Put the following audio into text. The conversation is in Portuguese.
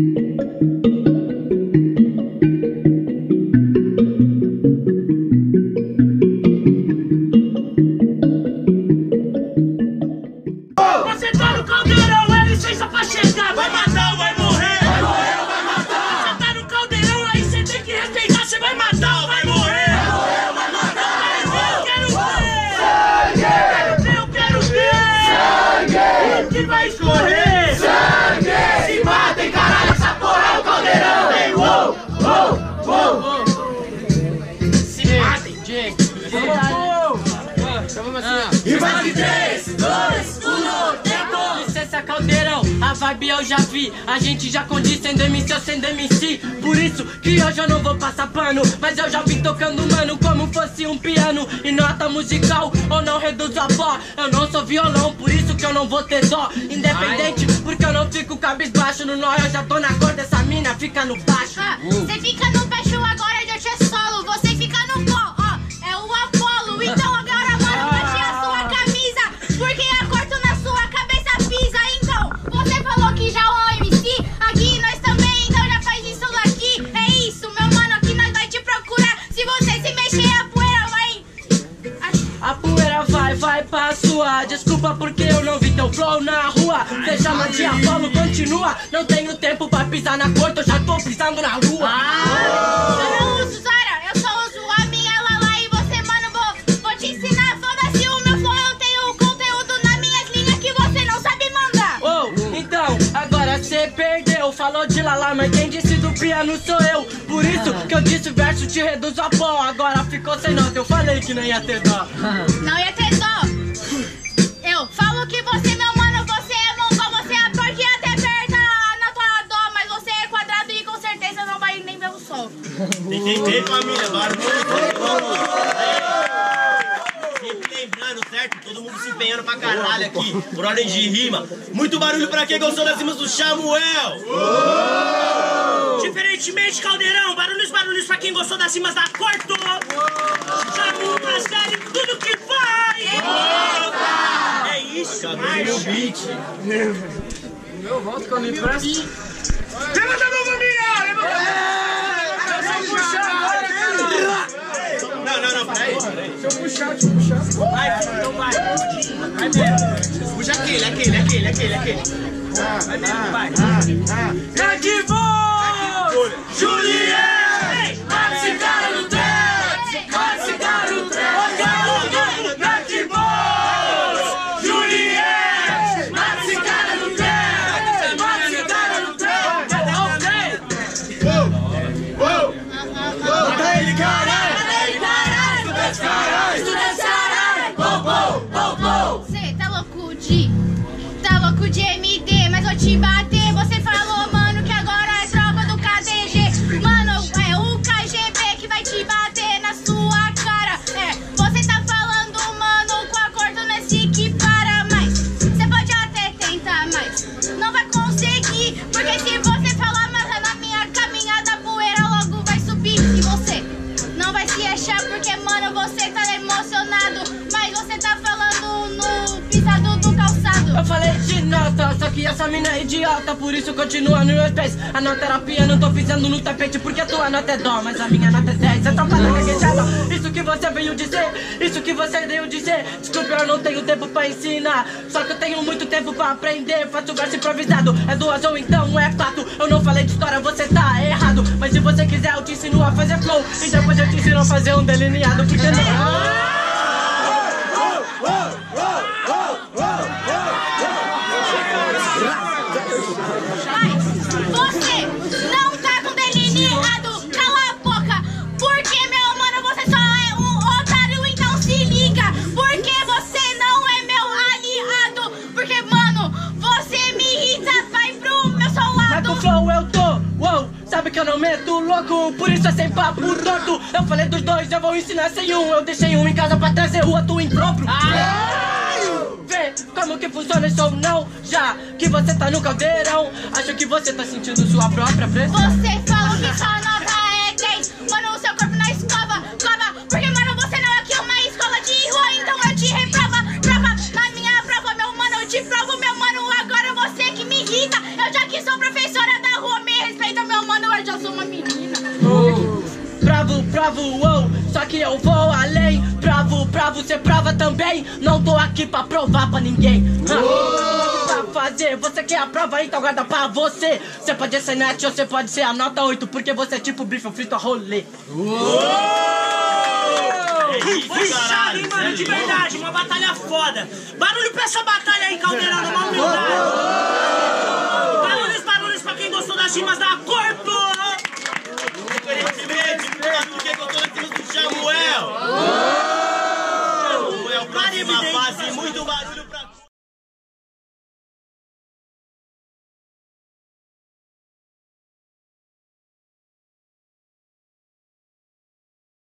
Você tá no caldeirão, é licença pra chegar. 3, 2, 1, tempo! Licença caldeirão, a vibe eu já vi. A gente já condiz sendo MC ou sendo MC Por isso que hoje eu não vou passar pano Mas eu já vim tocando mano como fosse um piano. E nota musical ou não reduzo a pó. Eu não sou violão, por isso que eu não vou ter dó. Independente, porque eu não fico cabisbaixo. No nó eu já tô na cor dessa mina, fica no baixo. Ah, Você fica no Desculpa porque eu não vi teu flow na rua Cê chama de Apolo, continua Não tenho tempo pra pisar na corte Eu já tô pisando na lua Eu não uso Zara, eu só uso a minha Lala. E você, mano, vou, vou te ensinar. Foda-se o meu flow, eu tenho conteúdo nas minhas linhas que você não sabe mandar. Oh, então, agora cê perdeu Falou de Lala, mas quem disse do piano sou eu Por isso que eu disse verso te reduzo a pó Agora ficou sem nota, eu falei que não ia ter dó Não ia ter dó. Que você, meu mano, você é mongol, você é porque até aperta na tua dó, mas você é quadrado e com certeza não vai nem ver o sol. Entendeu, família? Barulho, Sempre lembrando, certo? Todo mundo se empenhando pra caralho aqui, por ordem de rima. Muito barulho pra quem gostou das rimas do Samuel! Diferentemente, Caldeirão, barulhos, barulhos pra quem gostou das rimas da Corto Marcelo, tudo que vai! Isso, marcha! Meu voto que eu não empresto Levanta a mão, família! Levanta a mão! Não, não, não, peraí, peraí. Deixa eu puxar, deixa eu puxar Vai, então vai. Vai mesmo. Puxa aquele, aquele, aquele, aquele, aquele. Vai mesmo, vai. Te bater. Você falou, mano, que agora é tropa do KDG. Mano, é o KGB que vai te bater na sua cara. É, você tá falando, mano, com a corda nesse que para mais. Você pode até tentar, mas não vai conseguir. Porque se você falar, mas na minha caminhada, a poeira logo vai subir. E você não vai se achar, porque, mano, você tá emocionado. Mas você tá falando no pisado do calçado. Eu falei de só que essa mina é idiota Por isso continua no meus pés. A nota era piano, tô pisando no tapete Porque a tua nota é dó, mas a minha nota é 10 Você tá falando gaguejada, isso que você veio dizer Isso que você veio dizer Desculpa, eu não tenho tempo pra ensinar Só que eu tenho muito tempo pra aprender. Faço verso improvisado, é duas ou então é quatro. Eu não falei de história, você tá errado Mas se você quiser eu te ensino a fazer flow. E depois eu te ensino a fazer um delineado Porque não... você não tá com delineado. Cala a boca. Porque, meu mano, você só é um otário. Então se liga. Porque você não é meu aliado. Porque, mano, você me irrita. Vai pro meu seu Mas lado. com flow eu tô, uou, sabe que eu não meto louco, por isso é sem papo torto. Eu falei dos dois, eu vou ensinar sem um. Eu deixei um em casa pra trazer o outro impróprio. Vê como que funciona, estou não? Já que você tá no caldeirão Acho que você tá sentindo sua própria pressão. Você falou que sua nova é gay Mano, o seu corpo na escova Cova, porque mano, você não é que uma escola de rua Então eu te reprova, prova Na minha prova, meu mano, eu te provo Meu mano, agora você que me irrita. Eu já que sou professora da rua Me respeita, meu mano, eu já sou uma menina. Oh. Bravo, bravo, Só que eu vou além. Bravo, cê prova também. Não tô aqui pra provar pra ninguém. Pra fazer, você quer a prova, então guarda pra você. Você pode ser net ou você pode ser a nota 8, porque você é tipo bife frito a rolê. Foi chave, hein, mano, de verdade, uma batalha foda. Barulho pra essa batalha aí, Caldeirão, numa humildade. Barulhos, barulhos pra quem gostou das rimas da